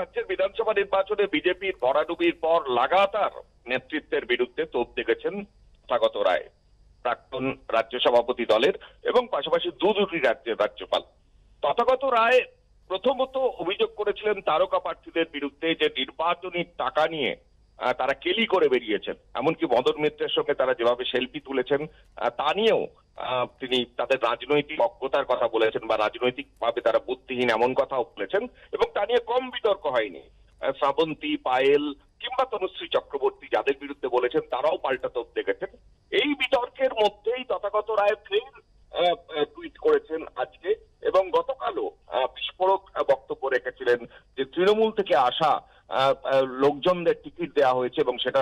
রাজ্যের বিধানসভা নির্বাচনে বিজেপির ভরাডুবির পর লাগাতার নেতৃত্বের বিরুদ্ধে তোপ দেখেছেন স্বাগত রায়, প্রাক্তন রাজ্য সভাপতি দলের এবং পাশাপাশি দু দুটি রাজ্যের রাজ্যপাল। তথাগত রায় প্রথমত অভিযোগ করেছিলেন তারকা প্রার্থীদের বিরুদ্ধে যে নির্বাচনী টাকা নিয়ে তারা কেলি করে বেরিয়েছেন। এমনকি মদন মিত্রের সঙ্গে তারা যেভাবে সেলফি তুলেছেন তা নিয়েও তিনি তাদের রাজনৈতিক অজ্ঞতার কথা বলেছেন বা রাজনৈতিকভাবে তারা বুদ্ধিহীন এমন কথাও বলেছেন এবং তা নিয়ে কম বিতর্ক হয়নি। শ্রাবন্তী, পায়েল কিংবা তনুশ্রী চক্রবর্তী যাদের বিরুদ্ধে বলেছেন তারাও পাল্টা তোপ দেখেছেন। এই বিতর্কের মধ্যেই তথাগত রায় ফের টুইট করেছেন আজকে এবং গতকালও বিস্ফোরক বক্তব্য রেখেছিলেন যে তৃণমূল থেকে আসা লোকজনদের টিকিট দেওয়া হয়েছে এবং সেটা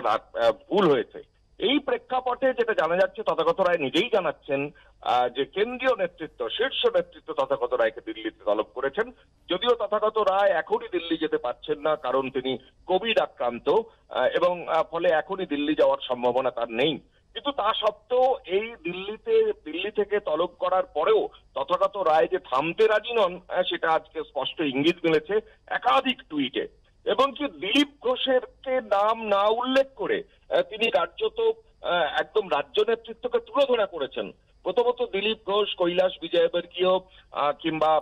ভুল হয়েছে। এই প্রেক্ষাপটে যেটা জানা যাচ্ছে, তথাগত রায় নিজেই জানাচ্ছেন যে কেন্দ্রীয় নেতৃত্ব, শীর্ষ নেতৃত্ব তথাগত রায়কে দিল্লিতে তলব করেছেন। যদিও তথাগত রায় এখনই দিল্লি যেতে পারছেন না, কারণ তিনি কোভিড আক্রান্ত এবং ফলে এখনই দিল্লি যাওয়ার সম্ভাবনা তার নেই। কিন্তু তা সত্ত্বেও এই দিল্লিতে, দিল্লি থেকে তলব করার পরেও তথাগত রায় যে থামতে রাজি নন সেটা আজকে স্পষ্ট ইঙ্গিত মিলেছে একাধিক টুইটে। এবং কি দিলীপ ঘোষের কে নাম না উল্লেখ করে তিনি কার্যত একদম রাজ্য নেতৃত্বকে তুলে ধরা করেছেন। প্রথমত দিলীপ ঘোষ কৈলাস বিজয়বর্গীয় কিংবা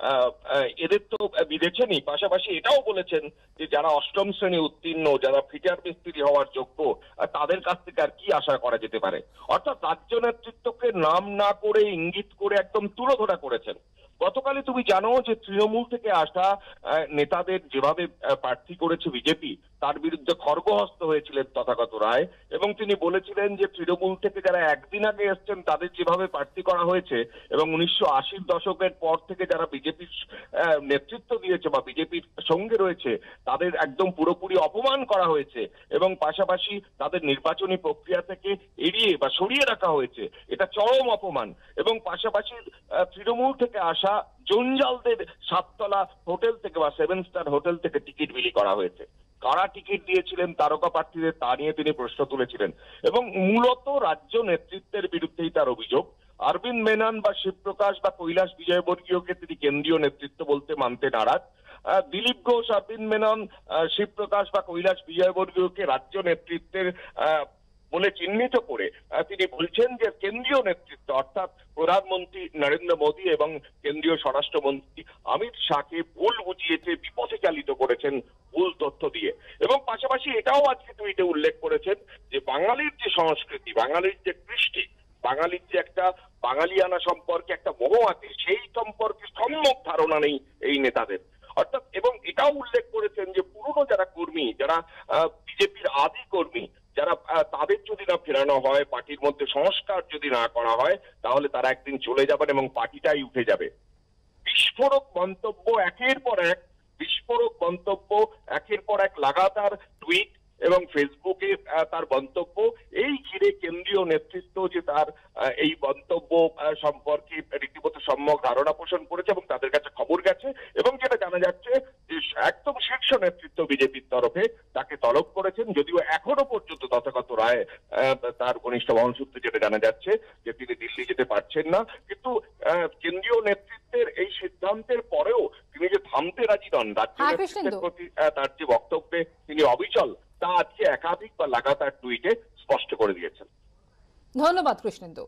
আহ, আহ, এদের তো বিদেছেনই পাশাপাশি এটাও বলেছেন যে যারা অষ্টম শ্রেণি উত্তীর্ণ যারা ফিটার মিস্ত্রি হওয়ার যোগ্য তাদের কাছ থেকে আর কি আশা করা যেতে পারে? অর্থাৎ রাজ্য নেতৃত্বকে নাম না করে ইঙ্গিত করে একদম তুলে ধরা করেছেন। গতকালই তুমি জানো যে তৃণমূল থেকে আসা নেতাদের যেভাবে প্রার্থী করেছে বিজেপি, তার বিরুদ্ধে খর্গহস্ত হয়েছিলেন তথাগত রায় এবং তিনি বলেছিলেন যে তৃণমূল থেকে যারা একদিন আগে এসছেন, তাদের যেভাবে প্রার্থী করা হয়েছে এবং উনিশশো আশির দশকের পর থেকে যারা বিজেপির নেতৃত্ব দিয়েছে বা বিজেপির সঙ্গে রয়েছে, তাদের একদম পুরোপুরি অপমান করা হয়েছে এবং পাশাপাশি তাদের নির্বাচনী প্রক্রিয়া থেকে এড়িয়ে বা সরিয়ে রাখা হয়েছে। এটা চরম অপমান এবং পাশাপাশি তৃণমূল থেকে আসা জঞ্জালদের সাততলা হোটেল থেকে বা সেভেন স্টার হোটেল থেকে টিকিট বিলি করা হয়েছে। কারা টিকিট দিয়েছিলেন, তারকা প্রার্থীদের তা নিয়ে তিনি প্রশ্ন তুলেছিলেন। এবং মূলত রাজ্য নেতৃত্বের বিরুদ্ধেই তার অভিযোগ। অরবিন্দ মেনন বা শিবপ্রকাশ বা কৈলাস বিজয়বর্গীয়কে তিনি কেন্দ্রীয় নেতৃত্ব বলতে মানতে নারাজ। দিলীপ ঘোষ, অরবিন্দ মেনন শিবপ্রকাশ বা কৈলাস বিজয়বর্গীয়কে রাজ্য নেতৃত্বের বলে চিহ্নিত করে তিনি বলছেন যে কেন্দ্রীয় নেতৃত্ব, অর্থাৎ প্রধানমন্ত্রী নরেন্দ্র মোদী এবং কেন্দ্রীয় স্বরাষ্ট্রমন্ত্রী অমিত শাহকে ভুল বুঝিয়েছে, বিপথে চালিত করেছেন ভুল তথ্য দিয়ে। এবং পাশাপাশি এটাও আজকে টুইটে উল্লেখ করেছেন যে বাঙালির যে সংস্কৃতি, বাঙালির যে কৃষ্টি, বাঙালির যে একটা বাঙালিয়ানা সম্পর্কে একটা মোহ আছে সেই সম্পর্কে সম্যক ধারণা নেই এই নেতাদের। অর্থাৎ, এবং এটাও উল্লেখ করেছেন যে পুরনো যারা কর্মী, যারা বিজেপির আদি কর্মী যারা তাদের যদি না ফেরানো হয়, পার্টির মধ্যে সংস্কার যদি না করা হয়, তাহলে তারা একদিন চলে যাবেন এবং পার্টিটাই উঠে যাবে। বিস্ফোরক মন্তব্য একের পর এক, বিস্ফোরক মন্তব্য একের পর এক লাগাতার টুইট এবং ফেসবুকে তার মন্তব্য। এই ঘিরে কেন্দ্রীয় নেতৃত্ব যে তার এই মন্তব্য সম্পর্কে রীতিমতো সম্যক ধারণা পোষণ করেছে এবং তাদের কাছে খবর গেছে এবং যেটা জানা যাচ্ছে একদম শীর্ষ নেতৃত্ব বিজেপির তরফে তাকে তলব করেছেন যদিও এখনও পর্যন্ত তথাগত রায় তার ঘনিষ্ঠ বহন সূত্রে যেটা জানা যাচ্ছে যে তিনি দিল্লি যেতে পারছেন না কিন্তু কেন্দ্রীয় নেতৃত্বের এই সিদ্ধান্তের পরেও তিনি যে থামতে রাজি নন রাজ্য হ্যাঁ। প্রতি তার যে বক্তব্যে তিনি অবিচল তা আজকে একাধিক বা লাগাতার টুইটে স্পষ্ট করে দিয়েছেন ধন্যবাদ কৃষ্ণেন্দু